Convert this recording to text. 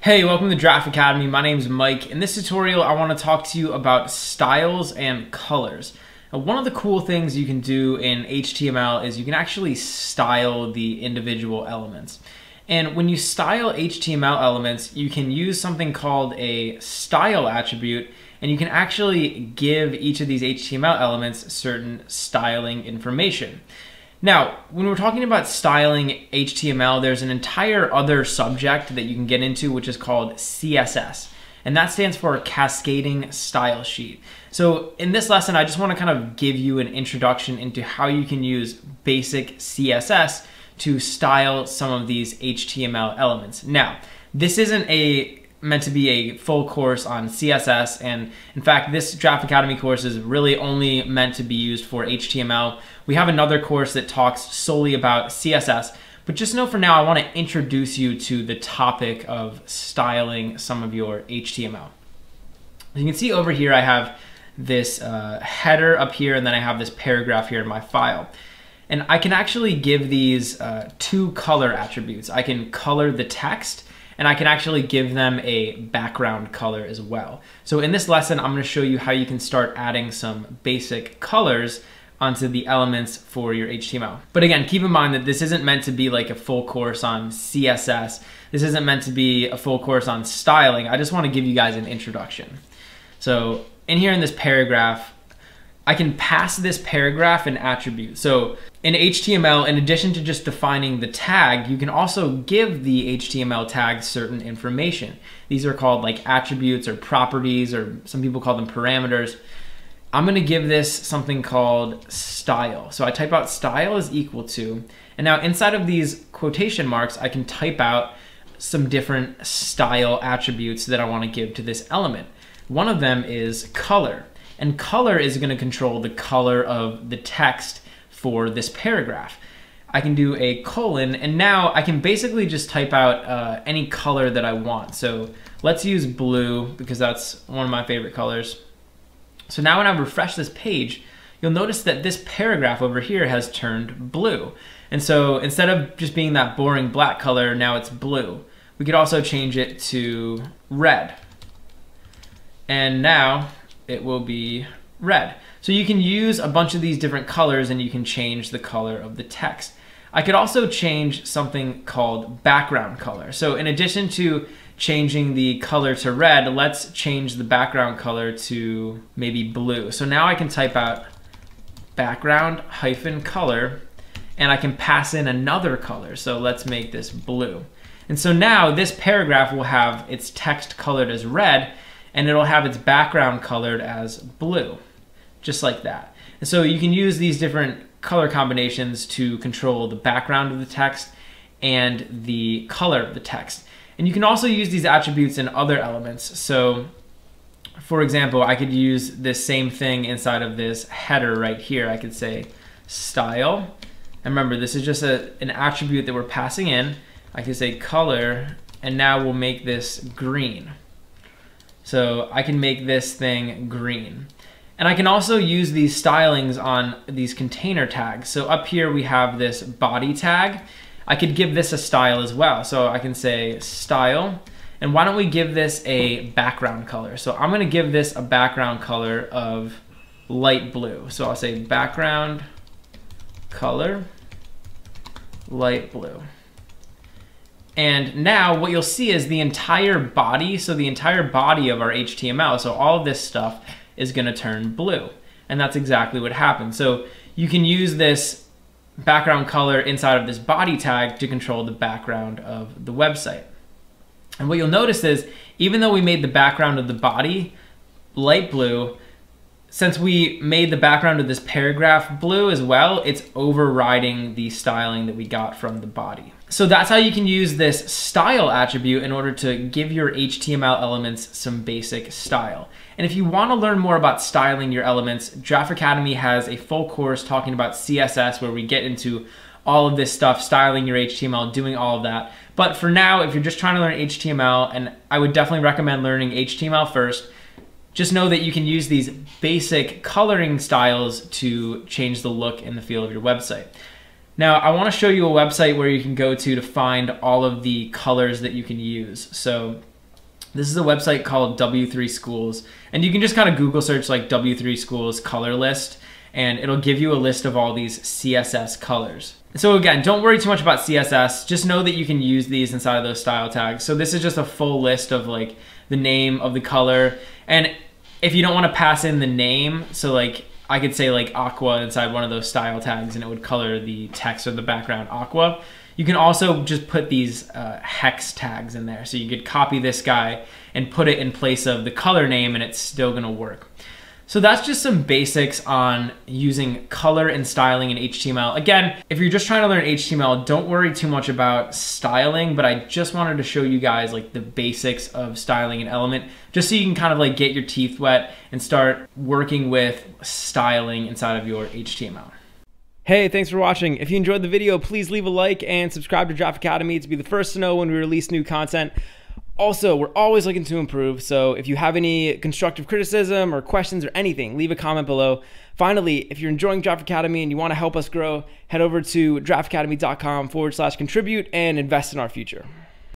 Hey, welcome to Giraffe Academy. My name is Mike. In this tutorial, I want to talk to you about styles and colors. Now, one of the cool things you can do in HTML is you can actually style the individual elements. And when you style HTML elements, you can use something called a style attribute, and you can actually give each of these HTML elements certain styling information. Now, when we're talking about styling HTML, there's an entire other subject that you can get into, which is called CSS. And that stands for Cascading Style Sheet. So in this lesson, I just want to kind of give you an introduction into how you can use basic CSS to style some of these HTML elements. Now, this isn't a meant to be a full course on CSS. And in fact, this Giraffe Academy course is really only meant to be used for HTML. We have another course that talks solely about CSS. But just know for now, I want to introduce you to the topic of styling some of your HTML. As you can see over here, I have this uh, header up here, and then I have this paragraph here in my file. And I can actually give these uh, two color attributes. I can color the text, and I can actually give them a background color as well. So in this lesson, I'm gonna show you how you can start adding some basic colors onto the elements for your HTML. But again, keep in mind that this isn't meant to be like a full course on CSS. This isn't meant to be a full course on styling. I just wanna give you guys an introduction. So in here in this paragraph, I can pass this paragraph an attribute. So in HTML, in addition to just defining the tag, you can also give the HTML tag certain information. These are called like attributes or properties, or some people call them parameters. I'm gonna give this something called style. So I type out style is equal to, and now inside of these quotation marks, I can type out some different style attributes that I wanna give to this element. One of them is color, and color is gonna control the color of the text for this paragraph. I can do a colon, and now I can basically just type out uh, any color that I want. So let's use blue because that's one of my favorite colors. So now when I refresh this page, you'll notice that this paragraph over here has turned blue. And so instead of just being that boring black color, now it's blue. We could also change it to red. And now it will be red. So you can use a bunch of these different colors and you can change the color of the text. I could also change something called background color. So in addition to changing the color to red, let's change the background color to maybe blue. So now I can type out background hyphen color and I can pass in another color. So let's make this blue. And so now this paragraph will have its text colored as red and it'll have its background colored as blue just like that. And so you can use these different color combinations to control the background of the text and the color of the text. And you can also use these attributes in other elements. So for example, I could use this same thing inside of this header right here. I could say style. And remember, this is just a, an attribute that we're passing in. I could say color, and now we'll make this green. So I can make this thing green. And I can also use these stylings on these container tags. So up here we have this body tag. I could give this a style as well. So I can say style, and why don't we give this a background color? So I'm gonna give this a background color of light blue. So I'll say background color, light blue. And now what you'll see is the entire body, so the entire body of our HTML, so all of this stuff is going to turn blue. And that's exactly what happens. So you can use this background color inside of this body tag to control the background of the website. And what you'll notice is even though we made the background of the body light blue, since we made the background of this paragraph blue as well, it's overriding the styling that we got from the body. So that's how you can use this style attribute in order to give your HTML elements some basic style. And if you want to learn more about styling your elements, Giraffe Academy has a full course talking about CSS where we get into all of this stuff, styling your HTML, doing all of that. But for now, if you're just trying to learn HTML, and I would definitely recommend learning HTML first, just know that you can use these basic coloring styles to change the look and the feel of your website. Now, I want to show you a website where you can go to to find all of the colors that you can use. So this is a website called W3 Schools, and you can just kind of Google search like W3 Schools color list, and it'll give you a list of all these CSS colors. So again, don't worry too much about CSS. Just know that you can use these inside of those style tags. So this is just a full list of like the name of the color. And if you don't want to pass in the name, so like I could say like aqua inside one of those style tags and it would color the text or the background aqua. You can also just put these uh, hex tags in there. So you could copy this guy and put it in place of the color name and it's still gonna work. So that's just some basics on using color and styling in HTML. Again, if you're just trying to learn HTML, don't worry too much about styling, but I just wanted to show you guys like the basics of styling an element, just so you can kind of like get your teeth wet and start working with styling inside of your HTML. Hey, thanks for watching. If you enjoyed the video, please leave a like and subscribe to Giraffe Academy to be the first to know when we release new content. Also, we're always looking to improve, so if you have any constructive criticism or questions or anything, leave a comment below. Finally, if you're enjoying Giraffe Academy and you want to help us grow, head over to giraffeacademy.com forward slash contribute and invest in our future.